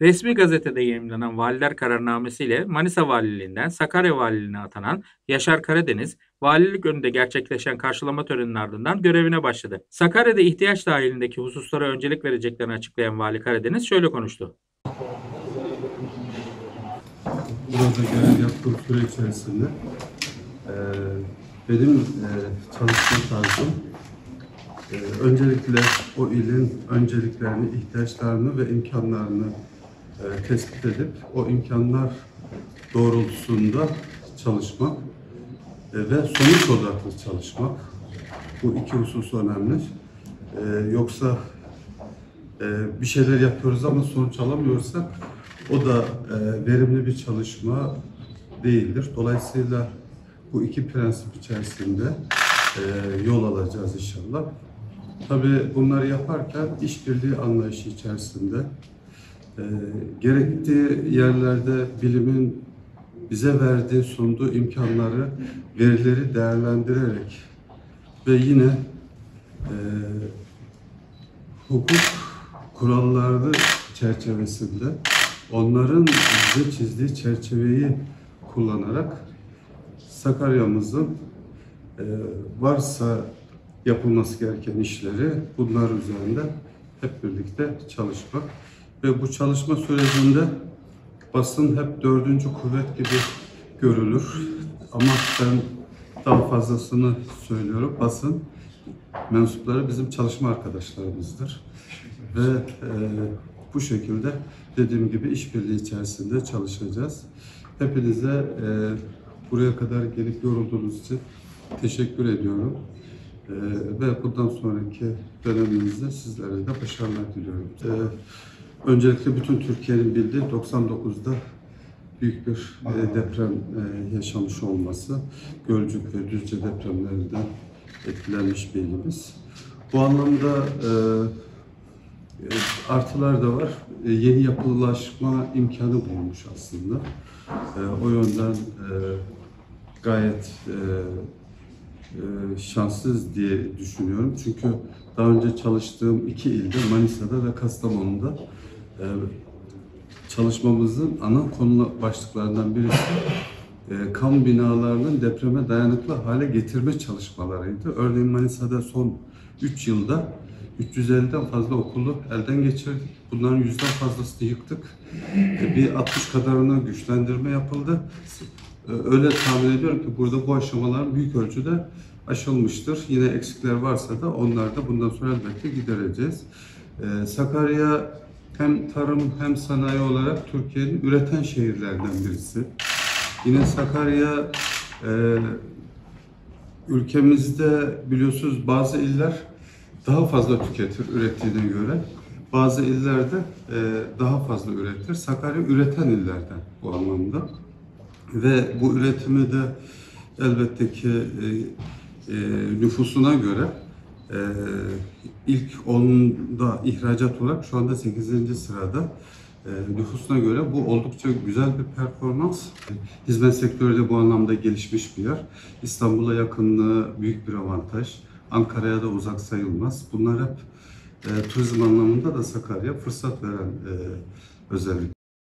Resmi gazetede yayımlanan valiler kararnamesiyle Manisa Valiliğinden Sakarya Valiliğine atanan Yaşar Karadeniz, valilik önünde gerçekleşen karşılama töreninin ardından görevine başladı. Sakarya'da ihtiyaç dahilindeki hususlara öncelik vereceklerini açıklayan Vali Karadeniz şöyle konuştu. Burada görev yaptığım süre içerisinde eee, benim eee, çalışma tarzım eee, öncelikle o ilin önceliklerini, ihtiyaçlarını ve imkanlarını eee, tespit edip o imkanlar doğrultusunda çalışmak eee, ve sonuç odaklı çalışmak. Bu iki husus önemli. Eee, yoksa e, bir şeyler yapıyoruz ama sonuç alamıyorsak o da e, verimli bir çalışma değildir. Dolayısıyla bu iki prensip içerisinde e, yol alacağız inşallah. Tabii bunları yaparken işbirliği anlayışı içerisinde e, gerektiği yerlerde bilimin bize verdiği, sunduğu imkanları, verileri değerlendirerek ve yine e, hukuk kuralları çerçevesinde onların bize çizdiği çerçeveyi kullanarak Sakarya'mızın e, varsa yapılması gereken işleri bunlar üzerinde hep birlikte çalışmak ve bu çalışma sürecinde basın hep dördüncü kuvvet gibi görülür ama ben daha fazlasını söylüyorum basın mensupları bizim çalışma arkadaşlarımızdır. Ve e, bu şekilde dediğim gibi işbirliği içerisinde çalışacağız. Hepinize e, buraya kadar gelip yorulduğunuz için teşekkür ediyorum. E, ve bundan sonraki döneminizde sizlere de başarılar diliyorum. E, öncelikle bütün Türkiye'nin bildiği 99'da büyük bir e, deprem e, yaşamış olması, Gölcük ve Düzce depremlerinden etkilenmiş bir ilimiz. Bu anlamda e, artılar da var. E, yeni yapılaşma imkanı bulmuş aslında. E, o yönden e, gayet e, şanssız diye düşünüyorum. Çünkü daha önce çalıştığım iki ilde, Manisa'da ve Kastamonu'da e, çalışmamızın ana konu başlıklarından birisi e, kamu binalarının depreme dayanıklı hale getirme çalışmalarıydı. Örneğin Manisa'da son 3 yılda 350'den fazla okulu elden geçirdik. Bunların yüzden fazlasını yıktık. E, bir 60 kadarına güçlendirme yapıldı. E, öyle tahmin ediyorum ki burada bu aşamaların büyük ölçüde aşılmıştır. Yine eksikler varsa da onlar da bundan sonra elbette gidereceğiz. E, Sakarya hem tarım hem sanayi olarak Türkiye'nin üreten şehirlerden birisi. Yine Sakarya e, ülkemizde biliyorsunuz bazı iller daha fazla tüketir ürettiğine göre. Bazı illerde e, daha fazla üretir. Sakarya üreten illerden bu anlamda. Ve bu üretimi de elbette ki e, e, nüfusuna göre e, ilk 10'da ihracat olarak şu anda 8. sırada. E, nüfusuna göre bu oldukça güzel bir performans. Hizmet sektörü de bu anlamda gelişmiş bir yer. İstanbul'a yakınlığı büyük bir avantaj. Ankara'ya da uzak sayılmaz. Bunlar hep e, turizm anlamında da Sakarya fırsat veren e, özellikler.